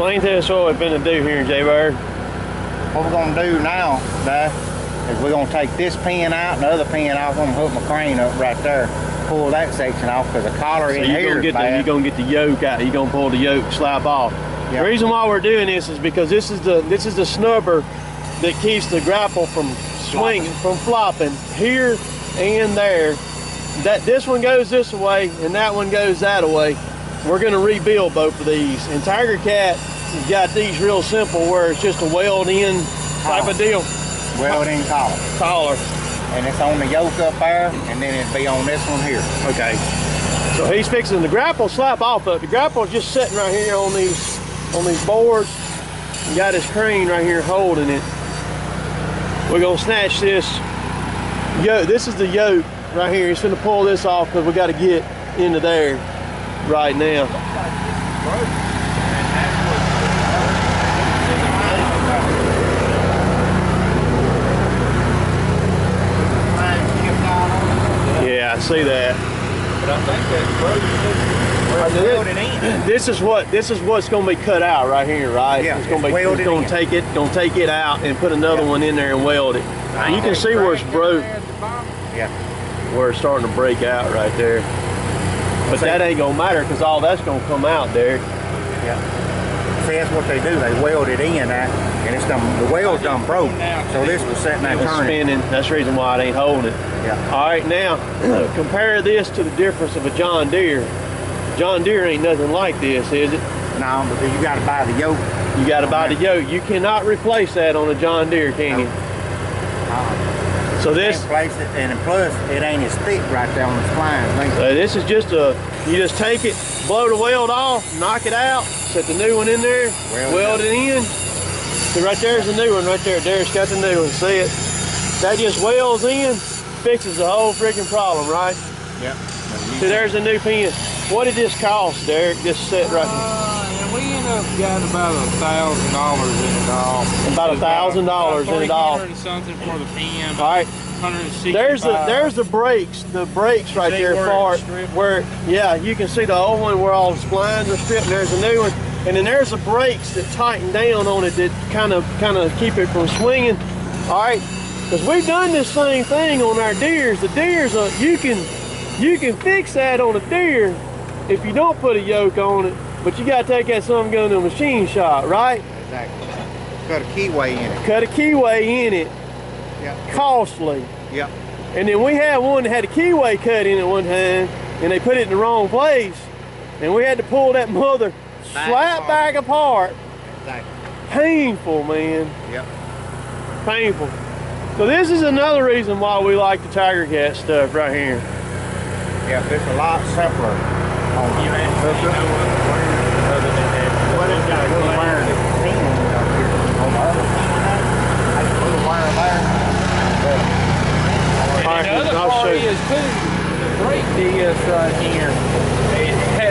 Explain to us what we're going to do here, Jay Bird. What we're going to do now, Dad, is we're going to take this pin out and the other pin out. I'm going to hook my crane up right there, pull that section off because the collar so in you're here gonna get the, You're going to get the yoke out. You're going to pull the yoke slap off. Yep. The reason why we're doing this is because this is the this is the snubber that keeps the grapple from swinging, from flopping here and there. That this one goes this way and that one goes that way. We're going to rebuild both of these. And Tigercat got these real simple where it's just a weld in type of deal. Weld in collar. Collar. And it's on the yoke up there, and then it'd be on this one here. Okay. So he's fixing the grapple slap off of it. The grapple is just sitting right here on these on these boards. You got his crane right here holding it. We're gonna snatch this yoke. This is the yoke right here. He's gonna pull this off because we got to get into there right now. Yeah, I see that. But I think that's This is what this is what's going to be cut out right here, right? Yeah, it's going to be it's going to take it, going to take it out and put another yeah. one in there and weld it. You can see where it's broke. Yeah. Where it's starting to break out right there. But that ain't gonna matter because all that's gonna come out, Derek. Yeah. See, that's what they do. They weld it in, that, and it's done. The weld's done broke. So this was sitting there turning. spinning. That's the reason why it ain't holding it. Yeah. All right, now compare this to the difference of a John Deere. John Deere ain't nothing like this, is it? No, but you got to buy the yoke. You got to buy the yoke. You cannot replace that on a John Deere, can you? Uh so this place it, and plus it ain't as thick right there on the spline. So this is just a you just take it, blow the weld off, knock it out, set the new one in there, weld, weld it in. See right there's the new one right there. Derek's got the new one. See it? That just welds in, fixes the whole freaking problem, right? Yep. See there's the new pin. What did this cost, Derek? Just set right. Uh, we ended up getting about a thousand dollars in it all. About a thousand dollars in it all. something for the pin. All right. There's the there's the brakes, the brakes right there for where yeah, you can see the old one where all the splines are stripped. There's a new one, and then there's the brakes that tighten down on it that kind of kind of keep it from swinging. All right, because we've done this same thing on our Deeres The Deeres uh, you can you can fix that on a Deere if you don't put a yoke on it, but you got to take that something going to a machine shop, right? Exactly. Cut a keyway in it. Cut a keyway in it. Yeah. Costly. Yep. And then we had one that had a keyway cut in it one time, and they put it in the wrong place, and we had to pull that mother back flat apart. back apart. Exactly. Painful, man. Yep. Painful. So this is another reason why we like the Tigercat stuff right here. Yeah, it's a lot simpler. On you other than that. What is got a little iron on the other I put a wire there. And the part is too, the brake disc right uh, here,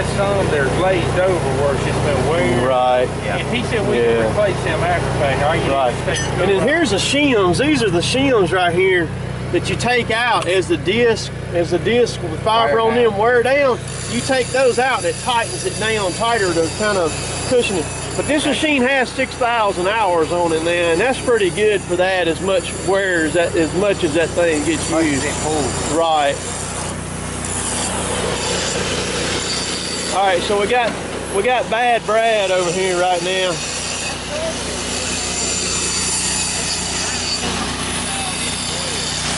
has some that are glazed over where it's just been wear. Right. Yeah. And he said we yeah. can replace them after. Are right. And then here's the shims. These are the shims right here that you take out as the disc, as the disc with fiber on them wear down. You take those out, it tightens it down tighter to kind of cushion it. But this machine has 6,000 hours on it, man. That's pretty good for that as much wear as, that, as much as that thing gets used. Right. All right, so we got we got Bad Brad over here right now.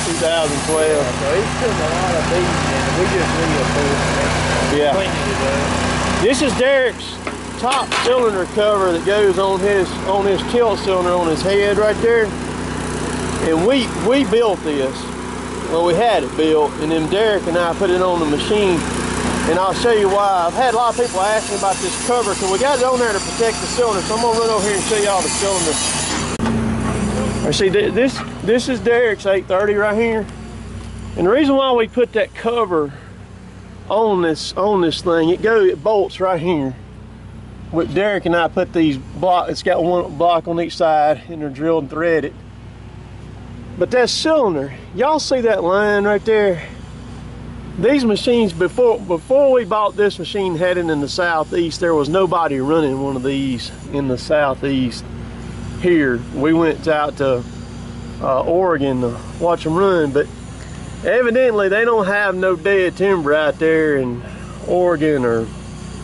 Two thousand twelve. So he's putting a lot of in. We just need a full. Yeah. This is Derek's top cylinder cover that goes on his on his tilt cylinder on his head right there. And we we built this. Well, we had it built, and then Derek and I put it on the machine. And I'll show you why. I've had a lot of people asking about this cover, so we got it on there to protect the cylinder. So I'm gonna run over here and show y'all the cylinder. I see this this is Derek's 830 right here. And the reason why we put that cover on this on this thing, it go it bolts right here. With Derek and I put these block, it's got one block on each side and they're drilled and threaded. But that cylinder, y'all see that line right there? These machines before before we bought this machine heading in the southeast, there was nobody running one of these in the southeast here. We went out to uh, Oregon to watch them run, but evidently they don't have no dead timber out there in Oregon or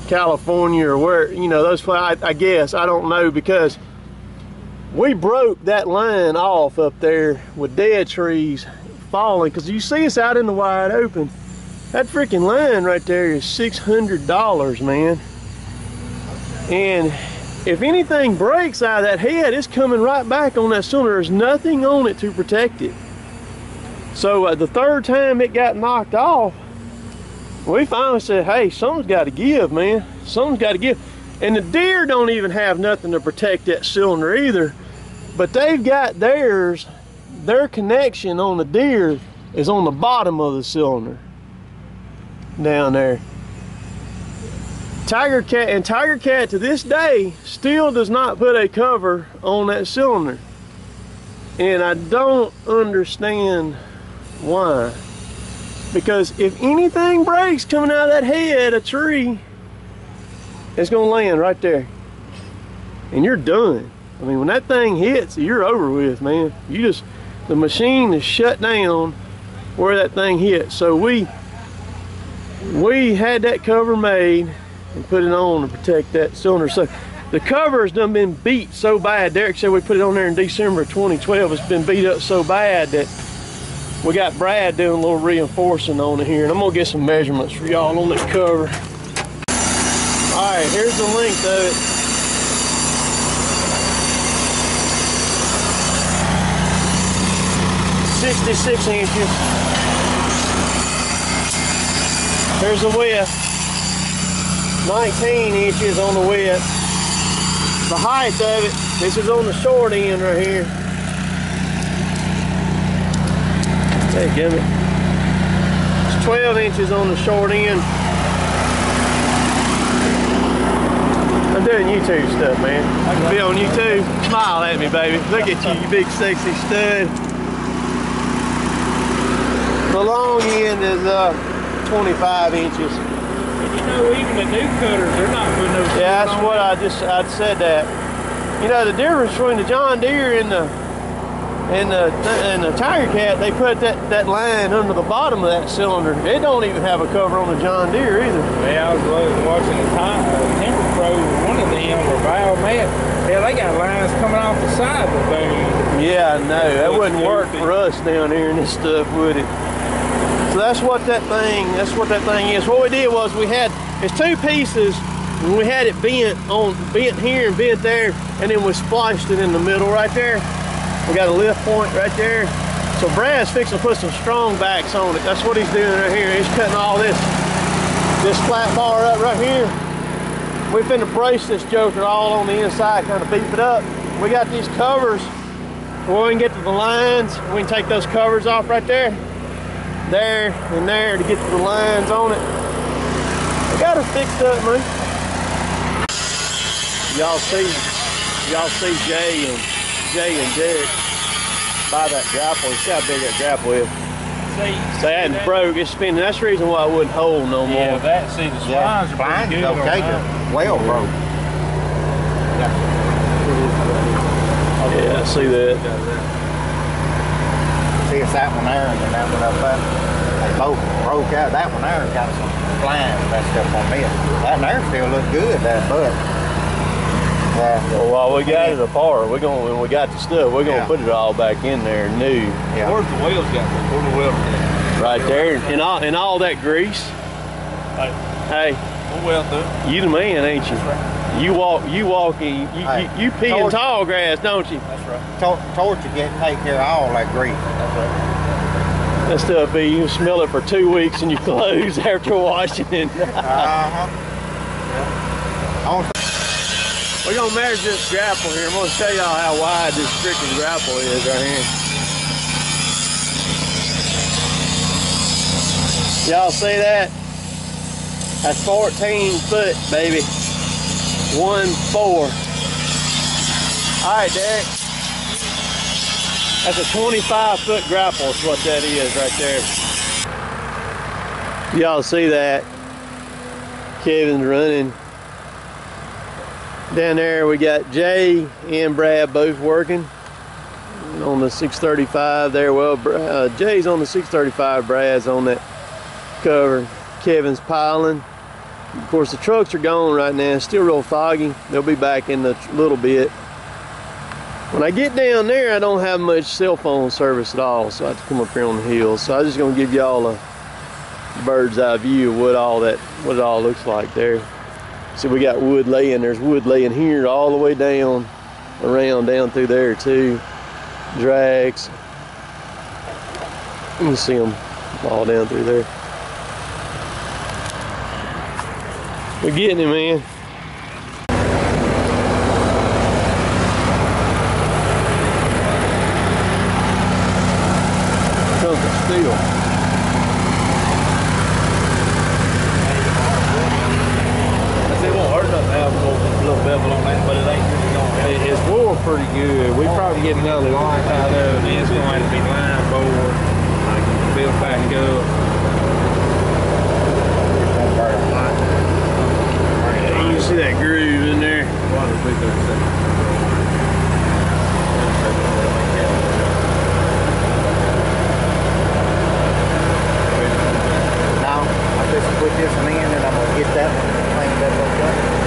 California or where, you know, those, I, I guess, I don't know because we broke that line off up there with dead trees falling because you see us out in the wide open. That freaking line right there is $600, man. And if anything breaks out of that head, it's coming right back on that cylinder. There's nothing on it to protect it. So uh, the third time it got knocked off, we finally said, hey, something's got to give, man. Something's got to give. And the Deere don't even have nothing to protect that cylinder either. But they've got theirs, their connection on the Deere is on the bottom of the cylinder down there. Tigercat and Tigercat to this day still does not put a cover on that cylinder. And I don't understand why. Because if anything breaks coming out of that head, a tree, it's gonna land right there. And you're done. I mean, when that thing hits, you're over with, man. You just, the machine is shut down where that thing hits. So we, we had that cover made and put it on to protect that cylinder. So the cover has done been beat so bad. Derek said we put it on there in December of 2012. It's been beat up so bad that we got Brad doing a little reinforcing on it here. And I'm gonna get some measurements for y'all on that cover. All right, here's the length of it. Sixty-six inches. Here's the width. 19 inches on the width. The height of it, this is on the short end right here. Hey, give it. It's 12 inches on the short end. I'm doing YouTube stuff, man. I can be on YouTube. Smile at me, baby. Look at you, you big sexy stud. The long end is uh, 25 inches. You know, even the new cutters, they're not putting those. Yeah, that's what I just I said that. You know the difference between the John Deere and the and the and the Tigercat, they put that that line under the bottom of that cylinder. It don't even have a cover on the John Deere either. Yeah, I was watching the time, uh, TimberPro, one of them, or Valmet. Yeah, they got lines coming off the side of the boom. Yeah, no, that wouldn't work for us down here and this stuff, would it? So that's what that thing, that's what that thing is. What we did was we had, it's two pieces, and we had it bent on, bent here and bent there, and then we spliced it in the middle right there. We got a lift point right there. So Brad's fixing to put some strong backs on it. That's what he's doing right here. He's cutting all this, this flat bar up right here. We finna brace this joker all on the inside, kind of beef it up. We got these covers where we can get to the lines. We can take those covers off right there there and there to get to the lines on it. I got it fixed up, man. Y'all see, y'all see Jay and Jay and Derek buy that grapple. See how big that grapple is. See, So that hadn't broke, it's spinning. That's the reason why it wouldn't hold no more. Yeah, that, see, the Yeah, are Blind pretty good. okay, that. well broke. Yeah, I see that. See, that one there and then that one up there. They both broke out. That one there got some lines messed up on it. That one there still look good, that butt. Yeah, Well, while we got it apart, we're gonna when we got the stuff, we're gonna Yeah. put it all back in there new, yeah. Where's the wheels got? Where's the wheel? right there, and all and all that grease. Hey, Hey, we'll well do. you the man, ain't you? You walk, you walk, in, you Hey, you, you pee in tall grass, don't you? That's right. Tor- Torch you get take care of all that grease. That's right. That stuff be you smell it for two weeks in your clothes after washing it. Uh-huh. Yeah. I want We're gonna measure this grapple here. I'm gonna show y'all how wide this freaking grapple is right here. Y'all see that? That's 14 foot, baby. One four. All right, Derek. That's a 25 foot grapple is what that is right there. Y'all see that? Kevin's running down there we got Jay and Brad both working on the 635 there. Well, uh, Jay's on the 635, Brad's on that cover. Kevin's piling. Of course, the trucks are gone right now. It's still real foggy. They'll be back in a little bit. When I get down there, I don't have much cell phone service at all, so I have to come up here on the hill. So I'm just gonna give y'all a bird's eye view of what all that, what it all looks like there. See, we got wood laying. There's wood laying here all the way down, around down through there too. Drags. You can see them all down through there. We're getting it, man. Chunk of steel. pretty good. We probably get another line out of it. It's going to be line board. I can build back up. Yeah, you see that groove in there? Now, I just put this one in and I'm going to get that one cleaned up real quick.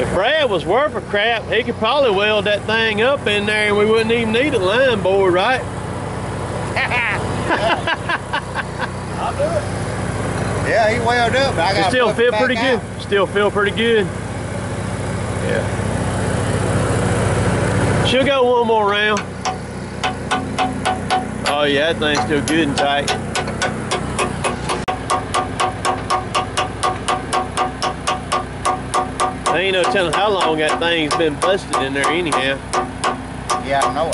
If Brad was worth a crap, he could probably weld that thing up in there and we wouldn't even need a line board, right? I'll do it. Yeah, he welded up, but I got still feel pretty out. good. Still feel pretty good. Yeah. She'll go one more round. Oh yeah, that thing's still good and tight. I ain't no telling how long that thing's been busted in there anyhow. Yeah, I know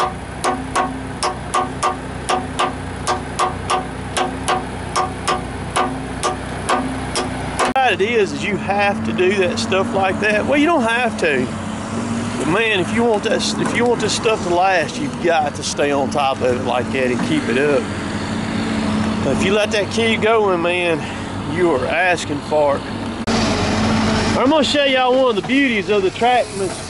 it. It is, is you have to do that stuff like that. Well, you don't have to. But man, if you want that, if you want this stuff to last, you've got to stay on top of it like that and keep it up. If you let that keep going, man, you are asking for it. I'm gonna show y'all one of the beauties of the track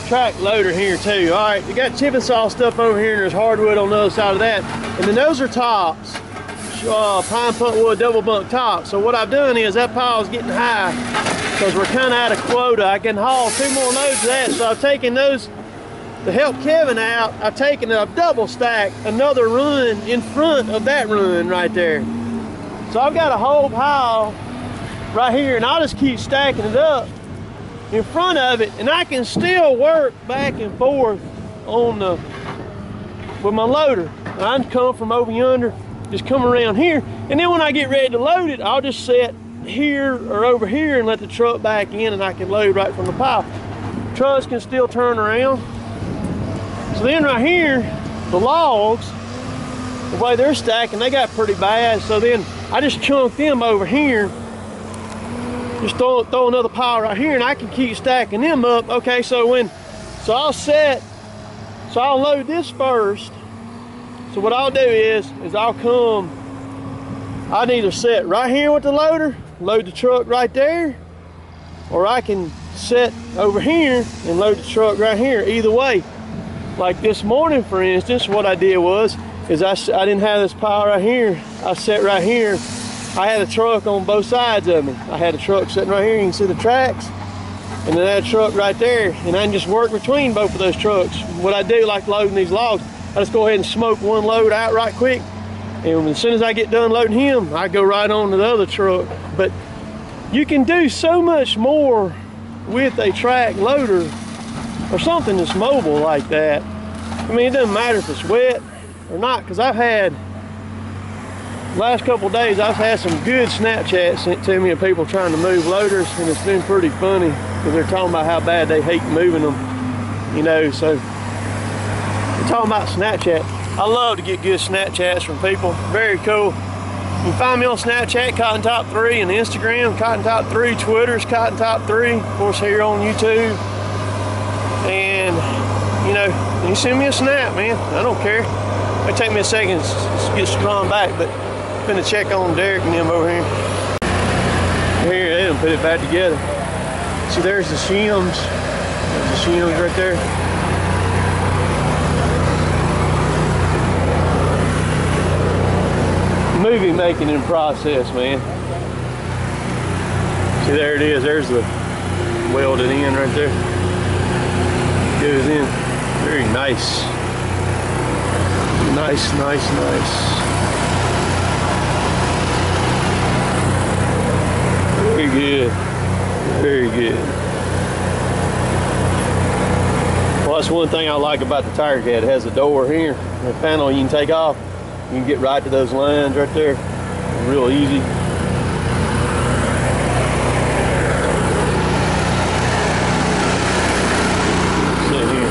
track loader here too. All right, you got chipping saw stuff over here and there's hardwood on the other side of that. And then those are tops, uh, pine punk wood double bunk tops. So what I've done is that pile's getting high because we're kind of out of quota. I can haul two more loads of that. So I've taken those to help Kevin out. I've taken a double stack another run in front of that run right there. So I've got a whole pile right here and I'll just keep stacking it up in front of it and I can still work back and forth on the with my loader. I can come from over yonder, just come around here, and then when I get ready to load it, I'll just set here or over here and let the truck back in and I can load right from the pile. Trucks can still turn around. So then right here, the logs, the way they're stacking, they got pretty bad. So then I just chunk them over here just throw, throw another pile right here and I can keep stacking them up. Okay, so when, so I'll set, so I'll load this first. So what I'll do is, is I'll come, I'd either set right here with the loader, load the truck right there, or I can set over here and load the truck right here, either way. Like this morning, for instance, what I did was, is I, I didn't have this pile right here. I set right here I had a truck on both sides of me. I had a truck sitting right here, you can see the tracks, and then I had a truck right there, and I can just work between both of those trucks. What I do, like loading these logs, I just go ahead and smoke one load out right quick, and as soon as I get done loading him, I go right on to the other truck. But you can do so much more with a track loader or something that's mobile like that. I mean, it doesn't matter if it's wet or not, because I've had last couple days I've had some good Snapchats sent to me of people trying to move loaders and it's been pretty funny because they're talking about how bad they hate moving them, you know, so we're talking about Snapchat. I love to get good Snapchats from people, very cool. You can find me on Snapchat, Cotton Top 3, and Instagram, Cotton Top 3, Twitter's Cotton Top 3, of course here on YouTube. And, you know, you send me a snap, man. I don't care. It take me a second to get strong back, but Gonna check on Derek and them over here. Here, they done put it back together. See, there's the shims. There's the shims right there. Movie making in process, man. See, there it is. There's the welded in right there. Goes in. Very nice. Nice, nice, nice. Good. Very good. Well, that's one thing I like about the Tigercat. It has a door here, a panel you can take off. You can get right to those lines right there. Real easy. Sit here.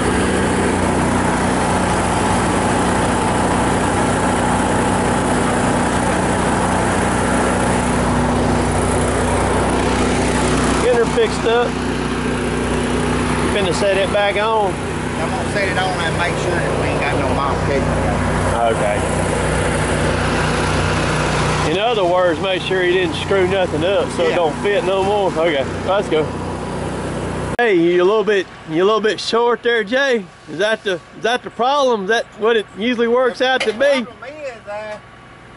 Getting her fixed up. Finna set it back on. I'm gonna set it on and make sure that we ain't got no modification. Okay. In other words, make sure you didn't screw nothing up so it don't fit no more. Okay, let's go. Hey, you a little bit you a little bit short there, Jay. Is that the is that the problem? Is that what it usually works out to The be? problem is, uh,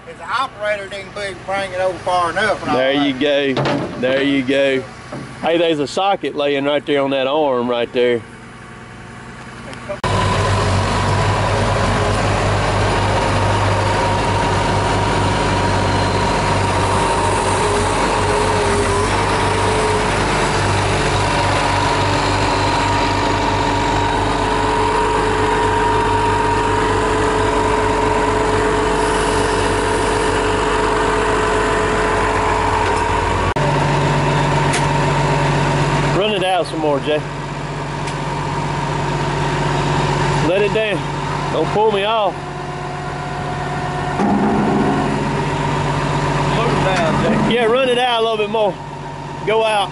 is the operator didn't bring it over far enough. There you go. There you go. Hey, there's a socket laying right there on that arm right there. Run it out some more, Jay. Let it down. Don't pull me off. Down. Yeah, run it out a little bit more. Go out.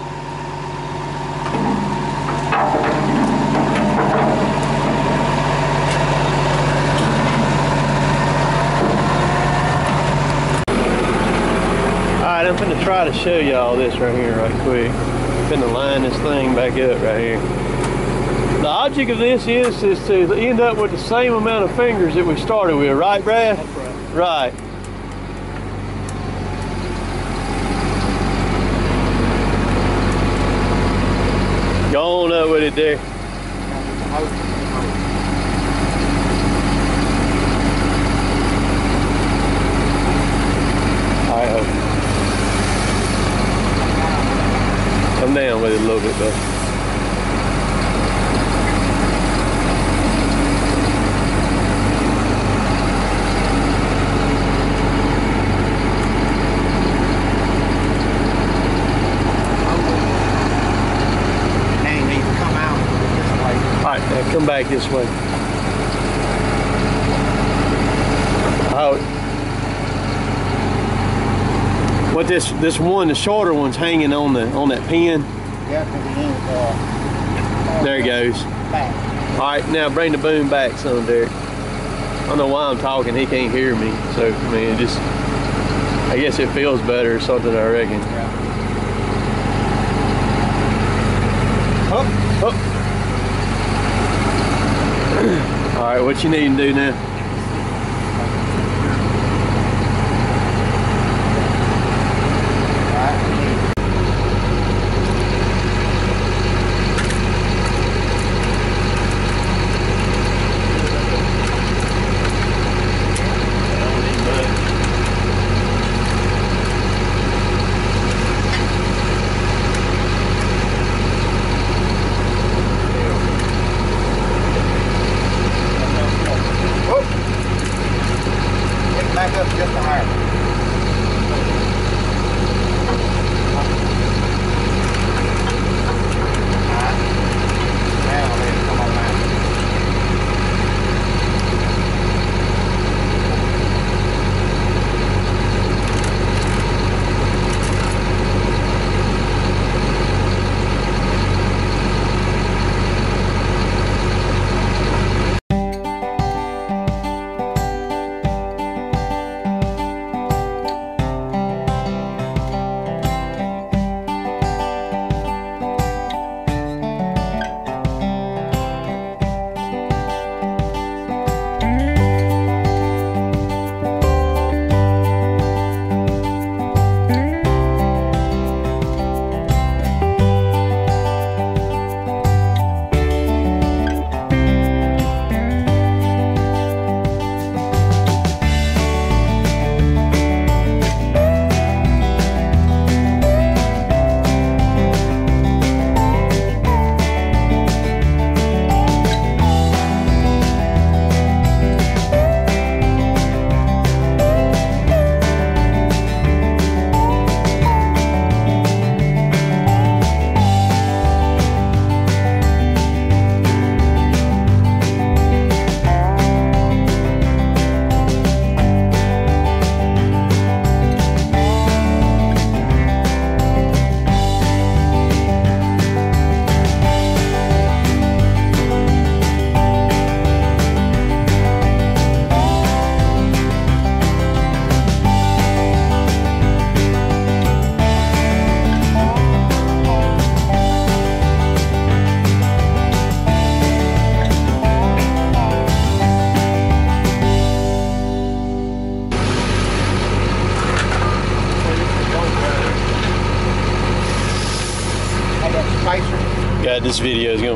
Alright, I'm gonna try to show you all this right here right quick. Finna line this thing back up right here. The object of this is is to end up with the same amount of fingers that we started with, right Brad? Right. Go on up with it there. I hope. Come down with it a little bit though. They need to come out this way. Alright, now come back this way. Oh. What this this one, the shorter one's hanging on the on that pin. Yeah, the uh, There it goes. back. Alright, now bring the boom back some, Derek. I don't know why I'm talking, he can't hear me. So I mean it just I guess it feels better or something I reckon. Up, up. Alright, what you need to do now?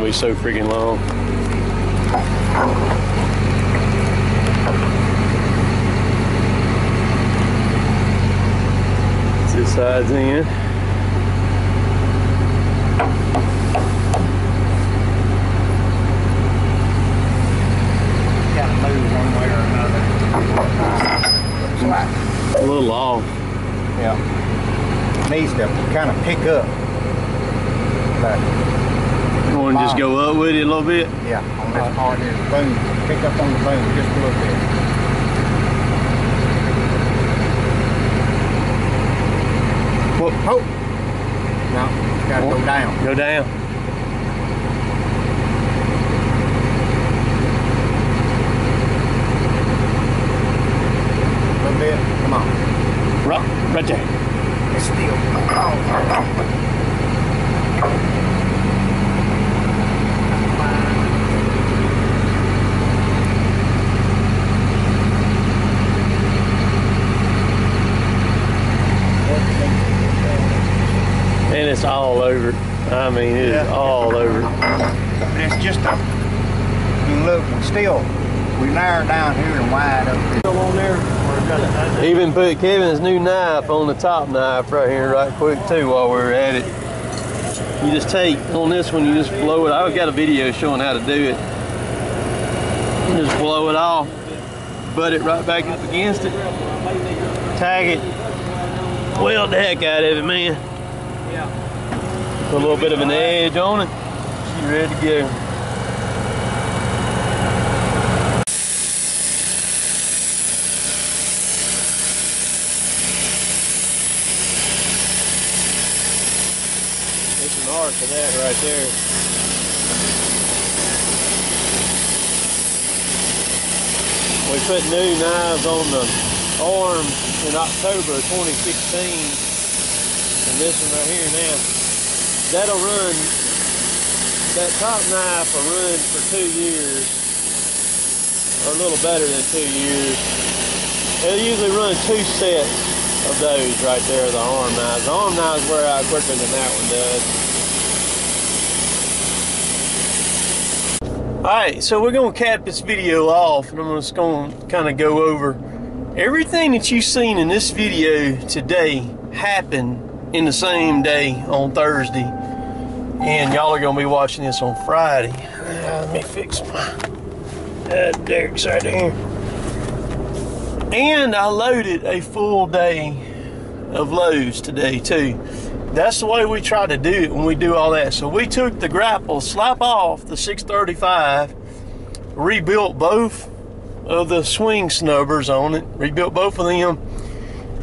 Be so freaking long. This side's in. A little off. Yeah. Needs to kind of pick up. You wanna just go up with it a little bit? yeah, on this part here, boom, pick up on the boom just a little bit. Whoop. Oh! No, it's gotta go down. Go down. A little bit. Come on. Right, right there. It's still. Oh. oh, oh. And it's all over. I mean, it is Yeah. all over. But it's just a, you look, still, we narrow down here and wide up here. Still on there? Even put Kevin's new knife on the top knife right here, right quick too, while we're at it. You just take on this one, you just blow it. I've got a video showing how to do it. You just blow it off, butt it right back up against it, tag it, weld the heck out of it, man. A little bit of an edge on it. You ready to go? There's an arc for that right there. We put new knives on the arms in October of 2016. And this one right here now. That'll run, that top knife will run for two years. Or a little better than two years. It'll usually run two sets of those right there, the arm knives. The arm knives wear out quicker than that one does. Alright, so we're going to cap this video off and I'm just going to kind of go over everything that you've seen in this video today happened in the same day on Thursday and y'all are going to be watching this on Friday. Uh, let me fix my uh, Derek's right here. And I loaded a full day of loads today too. That's the way we try to do it when we do all that. So we took the grapple, slap off the 635, rebuilt both of the swing snubbers on it, rebuilt both of them.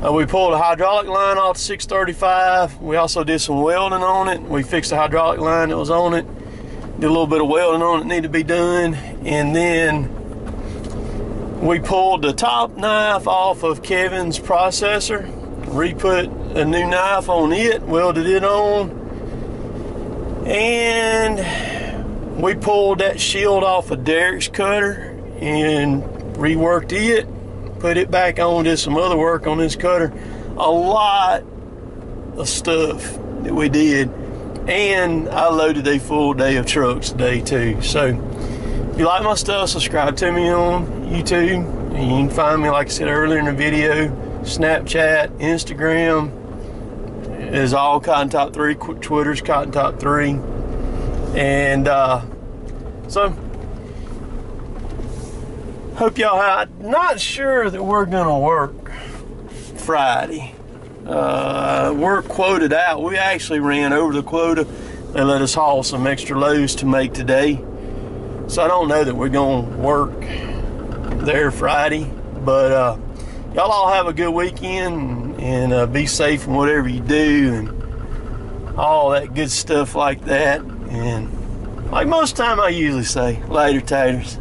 Uh, we pulled a hydraulic line off the 635. We also did some welding on it. We fixed the hydraulic line that was on it. Did a little bit of welding on it, needed to be done. And then we pulled the top knife off of Kevin's processor, re-put a new knife on it, welded it on, and we pulled that shield off of Derek's cutter and reworked it, put it back on, did some other work on this cutter. A lot of stuff that we did. And I loaded a full day of trucks today too. So if you like my stuff, subscribe to me on YouTube. You can find me, like I said earlier in the video, Snapchat, Instagram. Is all Cotton Top 3. Twitter's Cotton Top 3. And uh, so, hope y'all have. Not sure that we're going to work Friday. Uh, we're quoted out. We actually ran over the quota. They let us haul some extra loads to make today. So I don't know that we're going to work there Friday. But uh, y'all all have a good weekend and uh, be safe in whatever you do and all that good stuff like that. And like most time I usually say, later taters.